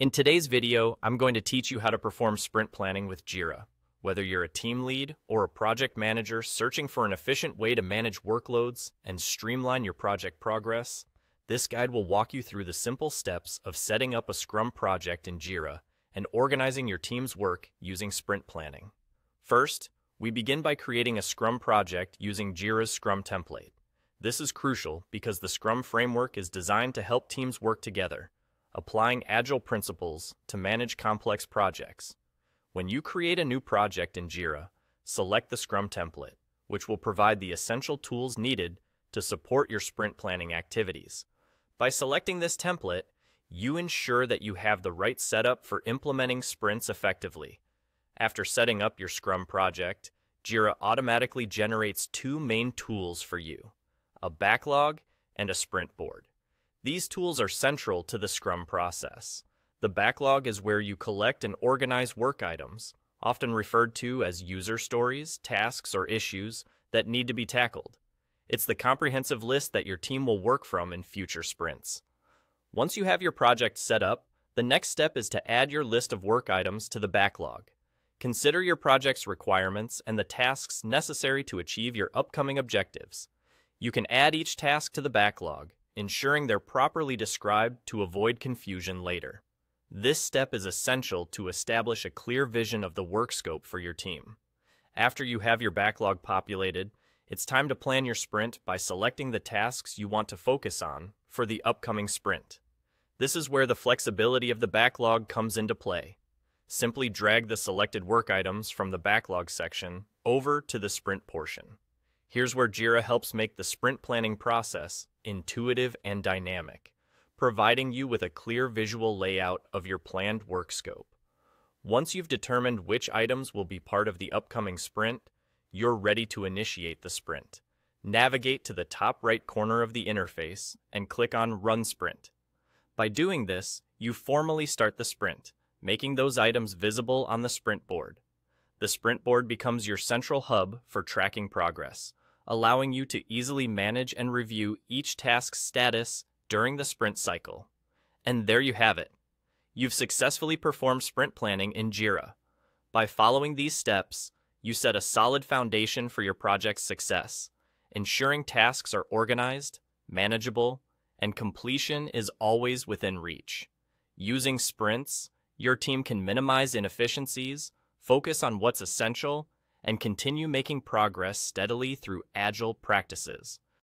In today's video, I'm going to teach you how to perform sprint planning with Jira. Whether you're a team lead or a project manager searching for an efficient way to manage workloads and streamline your project progress, this guide will walk you through the simple steps of setting up a Scrum project in Jira and organizing your team's work using sprint planning. First, we begin by creating a Scrum project using Jira's Scrum template. This is crucial because the Scrum framework is designed to help teams work together, applying agile principles to manage complex projects. When you create a new project in Jira, select the Scrum template, which will provide the essential tools needed to support your sprint planning activities. By selecting this template, you ensure that you have the right setup for implementing sprints effectively. After setting up your Scrum project, Jira automatically generates two main tools for you, a backlog and a sprint board. These tools are central to the Scrum process. The backlog is where you collect and organize work items, often referred to as user stories, tasks, or issues that need to be tackled. It's the comprehensive list that your team will work from in future sprints. Once you have your project set up, the next step is to add your list of work items to the backlog. Consider your project's requirements and the tasks necessary to achieve your upcoming objectives. You can add each task to the backlog, ensuring they're properly described to avoid confusion later. This step is essential to establish a clear vision of the work scope for your team. After you have your backlog populated, it's time to plan your sprint by selecting the tasks you want to focus on for the upcoming sprint. This is where the flexibility of the backlog comes into play. Simply drag the selected work items from the backlog section over to the sprint portion. Here's where Jira helps make the sprint planning process intuitive and dynamic providing you with a clear visual layout of your planned work scope. Once you've determined which items will be part of the upcoming sprint, you're ready to initiate the sprint. Navigate to the top right corner of the interface and click on Run Sprint. By doing this, you formally start the sprint, making those items visible on the sprint board. The sprint board becomes your central hub for tracking progress, allowing you to easily manage and review each task's status during the sprint cycle. And there you have it. You've successfully performed sprint planning in Jira. By following these steps, you set a solid foundation for your project's success, ensuring tasks are organized, manageable, and completion is always within reach. Using sprints, your team can minimize inefficiencies, focus on what's essential, and continue making progress steadily through agile practices.